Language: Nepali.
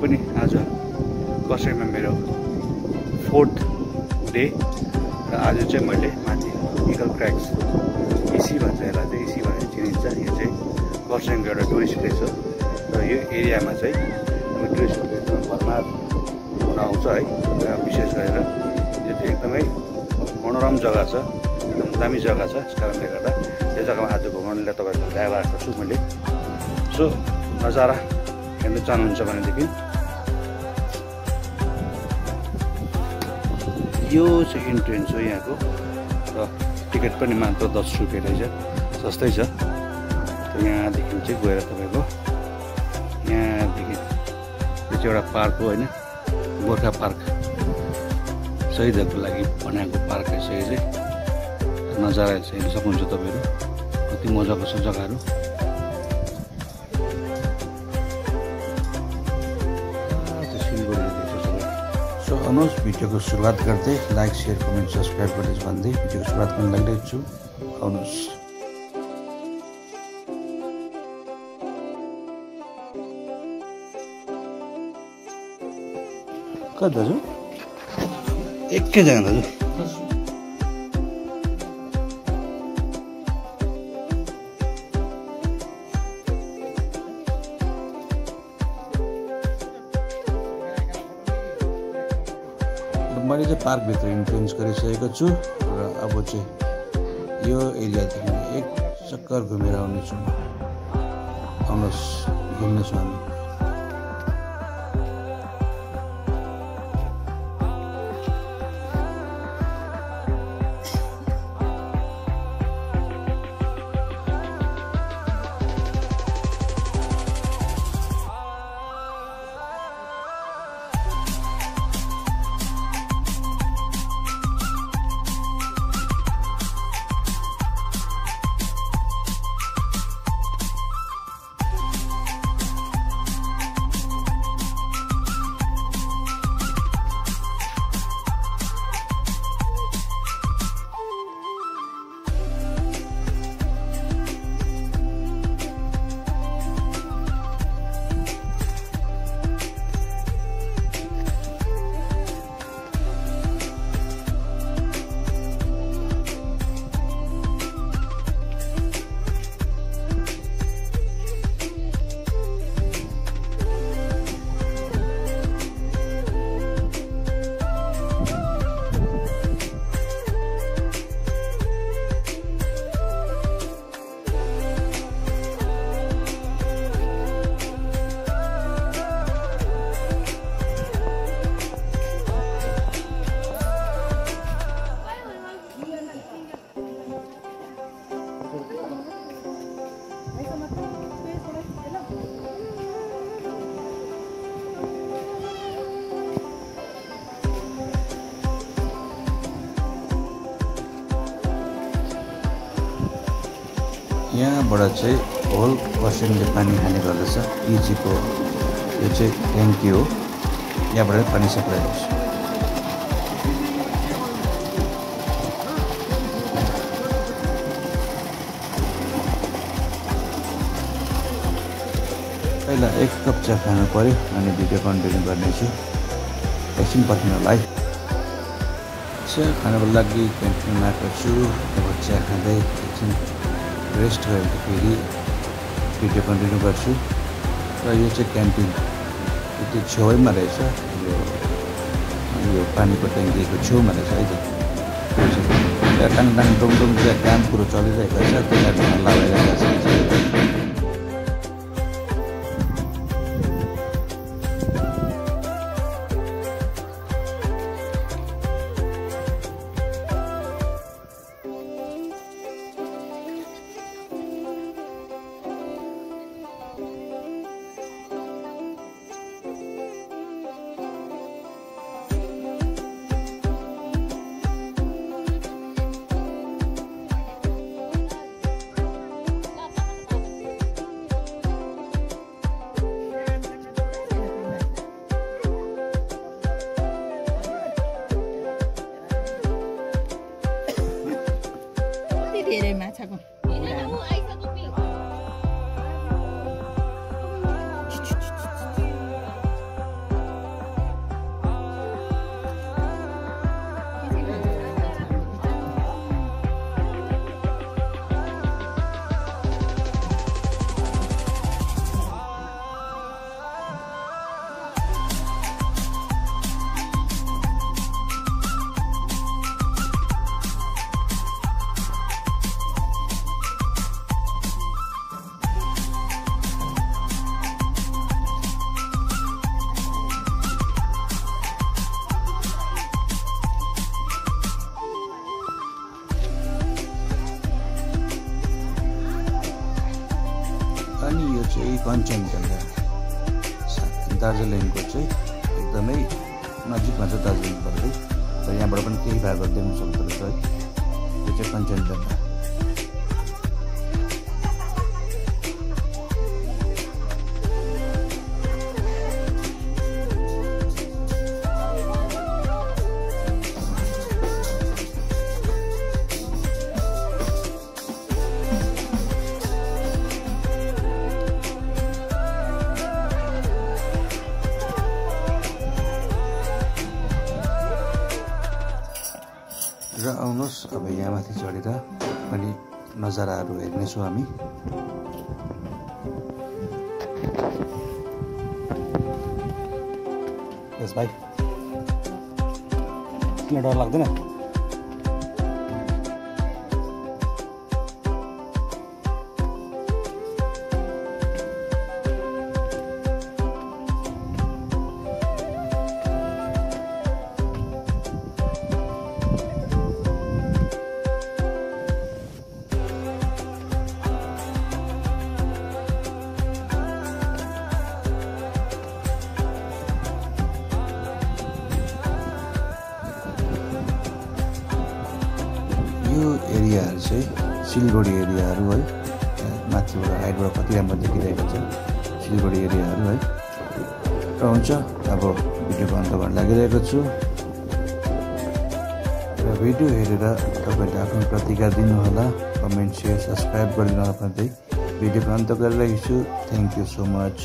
पनि आज कसैमा मेरो फोर्थ डे र आज चाहिँ मैले माथि इगल क्र्याक्स एसी भन्छ यसलाई चाहिँ एसी भनेर चिनिन्छ। यो चाहिँ खरसाङको एउटा टुरिस्ट प्लेस हो। र यो एरियामा चाहिँ टुरिस्ट प्लेसमा भरमार हुन आउँछ है। विशेष गरेर यो चाहिँ एकदमै मनोरम जग्गा छ एकदम दामी जग्गा छ। यस कारणले गर्दा यो जग्गामा आज घुमाउनेलाई तपाईँहरूको ड्राइभर आएको छु मैले। सो नजारा हेर्नु चाहनुहुन्छ भनेदेखि यो चाहिँ इन्ट्रेन्स हो यहाँको। र टिकट पनि मात्र दस रुपियाँ रहेछ। सस्तै छ। यहाँदेखि चाहिँ गएर तपाईँको यहाँदेखि यो चाहिँ एउटा पार्क हो होइन गोर्खा पार्क। शहीदहरूको लागि बनाएको पार्क रहेछ यो चाहिँ। नजारा हेर्न सक्नुहुन्छ तपाईँहरू। कति मजाको छ जग्गाहरू। आउनुहोस् भिडियोको सुरुवात गर्दै लाइक सेयर कमेन्ट सब्सक्राइब गर्दै भन्दै भिडियोको सुरुवात गर्न लागिरहेको छु। आउनुहोस्। कति दाजु? एकैजना दाजु। पार्कभित्र इन्फ्लुएन्स गरिसकेको छु र अब चाहिँ यो एरियादेखि एक चक्कर घुमेर आउनेछु। आउनुहोस् घुम्नेछौँ हामी। यहाँबाट चाहिँ होल पर्सेन्टले पानी खाने गर्दछ। इजीको यो चाहिँ ट्याङ्की हो। यहाँबाट पानी सप्लाई गर्छ। पहिला एक कप चिया खानु पऱ्यो अनि भिडियो कन्टिन्यू गर्नेछु। एकछिन पर्खिनुलाई चिया खानको लागि क्यान्टिनमा आएको छु। अब चिया खाँदै एकछिन। रेस्ट गरेर फेरि भिडियो कन्टिन्यू गर्छु र यो चाहिँ क्यान्टिन त्यो छेउमा रहेछ यो यो पानीको ट्याङ्कीको छेउमा रहेछ त टाङ टाङ डुङ डुङ काम कुरो चलिरहेको छ त्यसलाई लगाइरहेको छ चाहिँ कञ्चनजङ्घा दार्जिलिङको चाहिँ एकदमै नजिकमा छ दार्जिलिङ पर्दै। र यहाँबाट पनि केही भागहरू देख्न सक्दो रहेछ है। यो चाहिँ कञ्चनजङ्घा र आउनुहोस् अब यहाँ माथि चढेर पनि नजाराहरू हेर्नेछौँ हामी। यस भाइ। किन डर लाग्दैन? यो एरियाहरू चाहिँ सिलगढी एरियाहरू है माथिबाट हाइटबाट कति राम्रो देखिरहेको छ सिलगढी एरियाहरू है। र हुन्छ अब भिडियोको अन्त गर्न लागिरहेको छु। र भिडियो हेरेर तपाईँहरूले आफ्नो प्रतिक्रिया दिनुहोला कमेन्ट सेयर सब्सक्राइब गरिदिनु होला भन्दै भिडियोको अन्त गरिरहेको छु। Thank you so much